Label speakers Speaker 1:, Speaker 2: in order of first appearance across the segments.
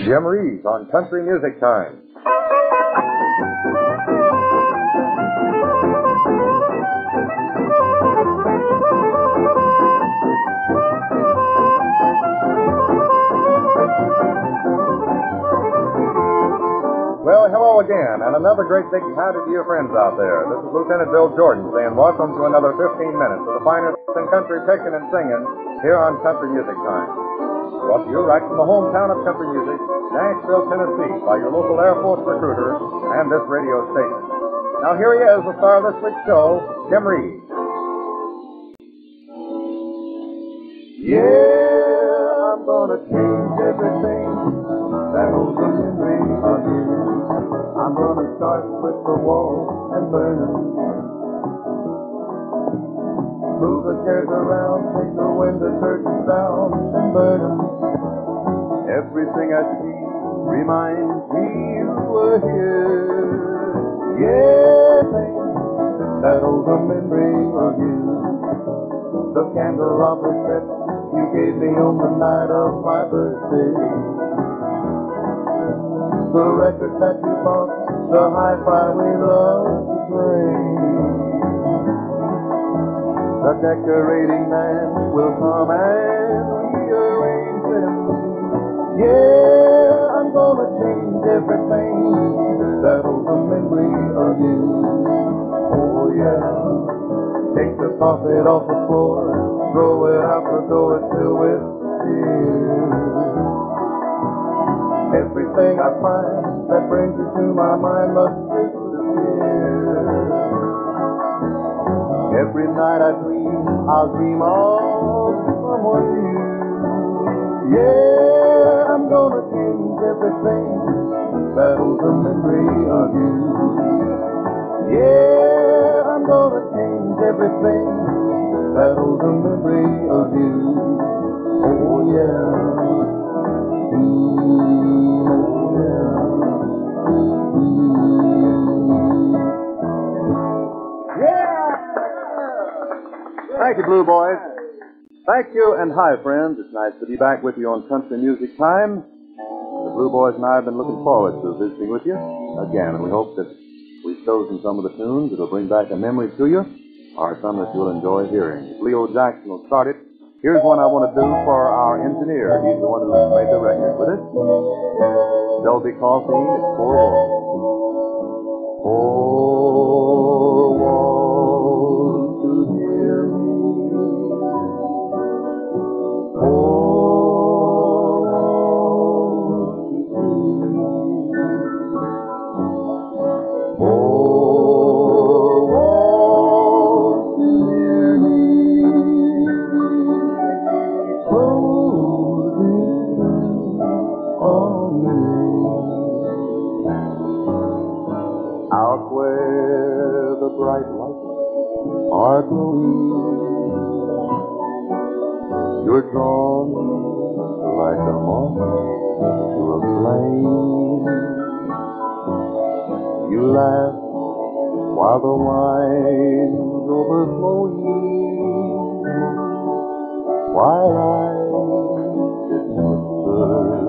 Speaker 1: Jim Reeves on Country Music Time. Well, hello again, and another great big howdy to your friends out there. This is Lieutenant Bill Jordan saying welcome to another 15 minutes of the finest in country picking and singing here on Country Music Time. Brought to you right from the hometown of country music, Nashville, Tennessee, by your local Air Force recruiter and this radio station. Now here he is, the star of this week's show, Jim Reeves.
Speaker 2: Yeah, I'm gonna change everything that holds a memory of you. I'm gonna start with the wall and burn them. Move the chairs around, take the window curtains down and burn them. Everything I see reminds me you were here. Yeah, that holds a memory of you. The candelabra set you gave me on the night of my birthday. The record that you bought, the hi-fi we love to play. The decorating man will come and rearrange them. Yeah, I'm gonna change everything that holds a memory of you. Oh yeah. Take the faucet off the floor, throw it out the door till it's tears. Everything I find that brings you to my mind must Every night I dream, I'll dream of someone new. Yeah, I'm gonna change everything that holds a memory of you. Yeah, I'm gonna change everything that holds a memory of you. Oh yeah. Mm,
Speaker 1: Thank you, Blue Boys. Thank you, and hi, friends. It's nice to be back with you on Country Music Time. The Blue Boys and I have been looking forward to visiting with you again, and we hope that we've chosen some of the tunes that'll bring back a memory to you, or some that you'll enjoy hearing. Leo Jackson will start it, here's one I want to do for our engineer. He's the one who made the record with it. Delby Coffee, it's Four Walls. Bright lights are glowing, you're drawn like a moth to a flame. You laugh while the wine's overflowing, while I sit and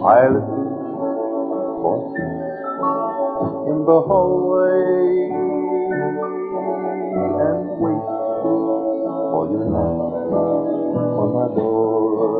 Speaker 1: For in the hallway and wait for your knock on my door.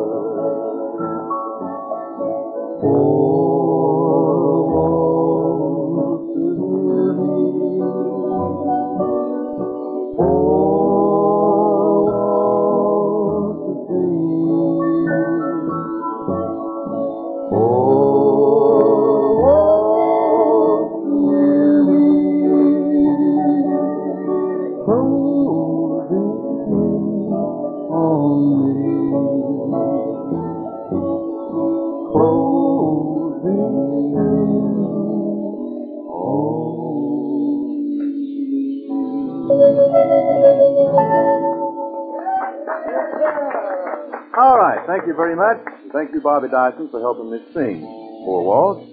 Speaker 1: Thank you very much. Thank you, Bobby Dyson, for helping me sing. Four walls.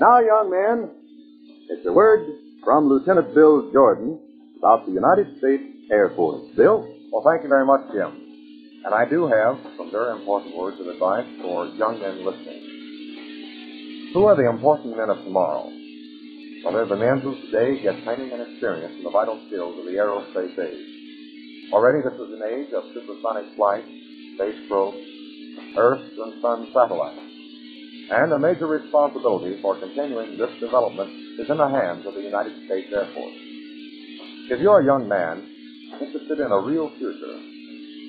Speaker 1: Now, young men, it's a word from Lieutenant Bill Jordan about the United States Air Force. Bill?
Speaker 3: Well, thank you very much, Jim. And I do have some very important words of advice for young men listening. Who are the important men of tomorrow? Well, they're the men who today get training and experience in the vital skills of the aerospace age. Already this is an age of supersonic flight, space probes, Earth and Sun satellites. And a major responsibility for continuing this development is in the hands of the United States Air Force. If you're a young man interested in a real future,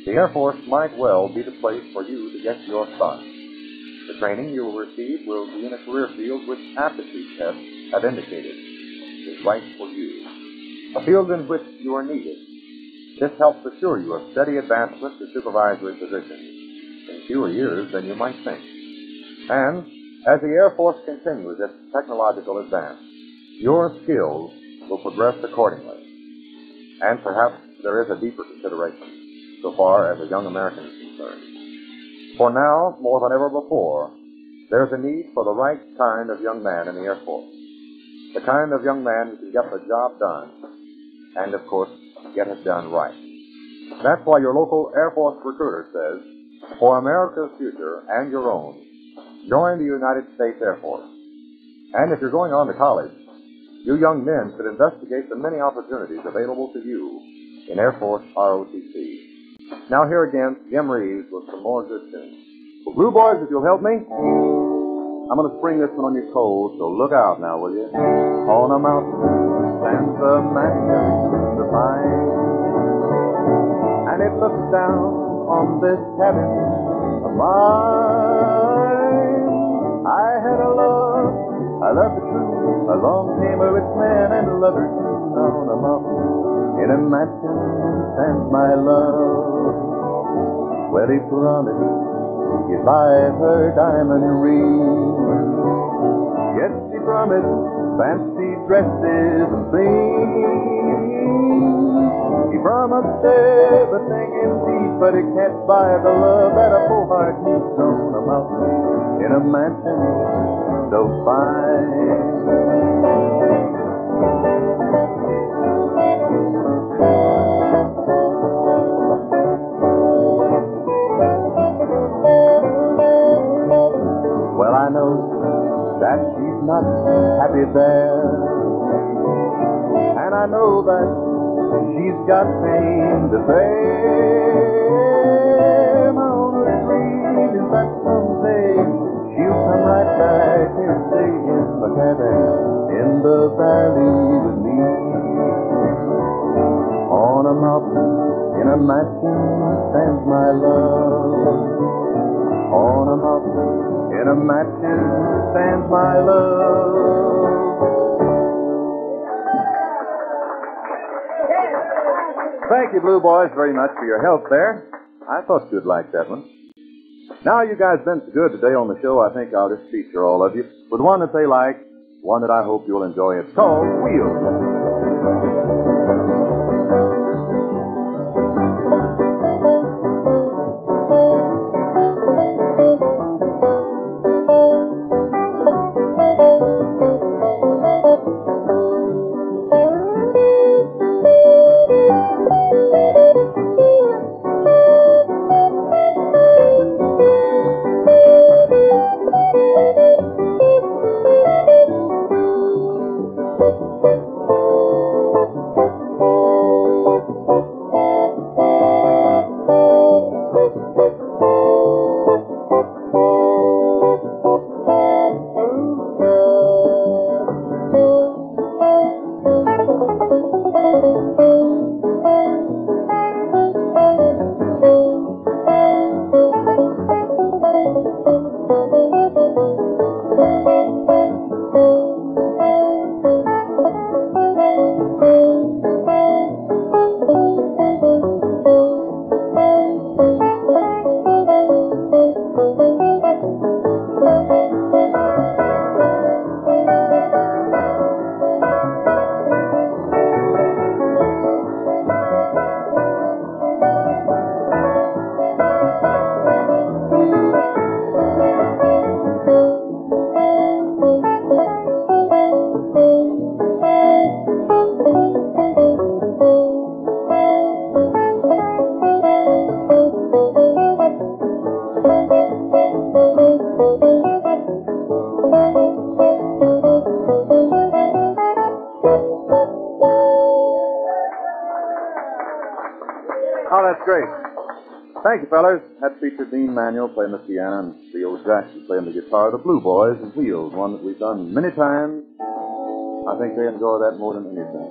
Speaker 3: the Air Force might well be the place for you to get your start. The training you will receive will be in a career field which aptitude tests have indicated is right for you. A field in which you are needed. This helps assure you of steady advancement to supervisory positions in fewer years than you might think. And as the Air Force continues its technological advance, your skills will progress accordingly. And perhaps there is a deeper consideration so far as a young American is concerned. For now, more than ever before, there's a need for the right kind of young man in the Air Force. The kind of young man who can get the job done and, of course, get it done right. That's why your local Air Force recruiter says, for America's future and your own, join the United States Air Force. And if you're going on to college, you young men should investigate the many opportunities available to you in Air Force ROTC. Now here again, Jim Reeves with some more good tunes.
Speaker 1: Blue Boys, if you'll help me, I'm going to spring this one on your toes, so look out now, will you? On a mountain stands a mansion pine, and it looks down on this cabin of mine. I had a love, I loved the truth. Along came a rich man and a lover on a mountain in a mansion stands my love. Well, he promised he'd buy her diamond ring. Yes, he promised fancy dresses and things. He promised everything indeed, but he can't buy the love that a poor heart needs on a mountain in a mansion so fine. Got pain to bear. My only dream is that someday she'll come right back here, stay in my cabin in the valley with me. On a mountain in a mansion stands my love. On a mountain in a mansion stands my love. Thank you, Blue Boys, very much for your help there. I thought you'd like that one. Now you guys been so good today on the show, I think I'll just feature all of you with one that they like, one that I hope you'll enjoy. It's called Wheels. Oh, that's great. Thank you, fellas. That featured Dean Manuel playing the piano and Leo Jackson playing the guitar. The Blue Boys and Wheels, one that we've done many times. I think they enjoy that more than anything.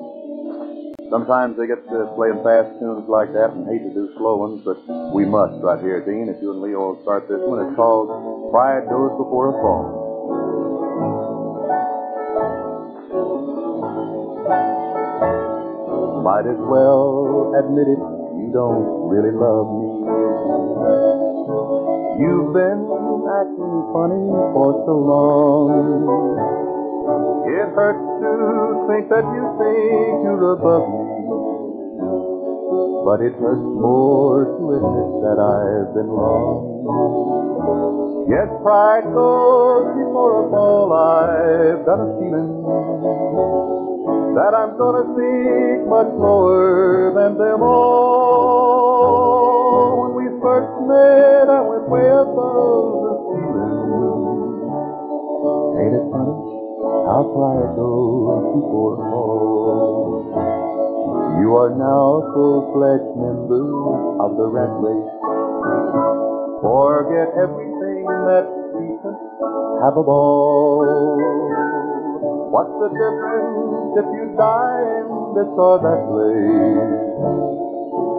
Speaker 1: Sometimes they get to playing fast tunes like that and hate to do slow ones, but we must right here, Dean. If you and Leo start this one, it's called Pride Goes Before a Fall. Might as well admit it, don't really love me. You've been acting funny for so long. It hurts to think that you think you're above me. But it hurts more to admit that I've been wrong. Yes, pride goes before a fall. I've got a feeling that I'm gonna sink much lower than them all. Goes before fall? You are now full-fledged member of the rat race. Forget everything that's decent. Have a ball. What's the difference if you die in this or that place?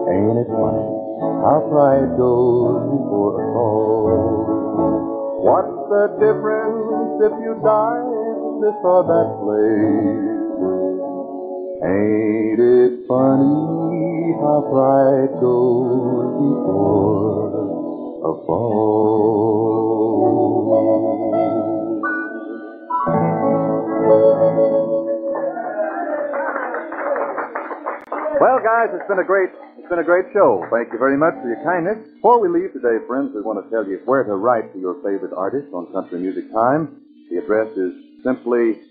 Speaker 1: Ain't it funny how pride goes before a fall? What's the difference if you die this or that place? Ain't it funny how pride goes before a fall? Well, guys, it's been a great it's been a great show. Thank you very much for your kindness. Before we leave today, friends, we want to tell you where to write to your favorite artist on Country Music Time. The address is simply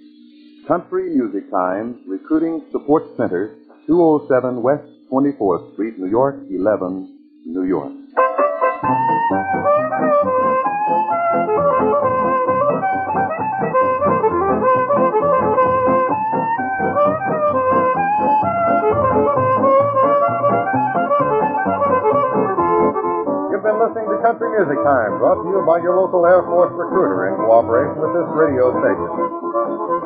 Speaker 1: Country Music Time, Recruiting Support Center, 207 West 24th Street, New York, 11, New York.
Speaker 3: You've been listening to Country Music Time, brought to you by your local Air Force recruiter in cooperation with this radio station.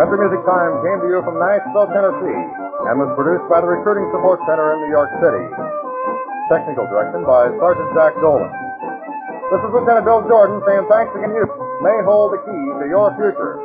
Speaker 3: Country Music Time came to you from Nashville, Tennessee, and was produced by the Recruiting Support Center in New York City. Technical direction by Sergeant Jack Dolan. This is Lieutenant Bill Jordan saying thanks again. You may hold the key to your future.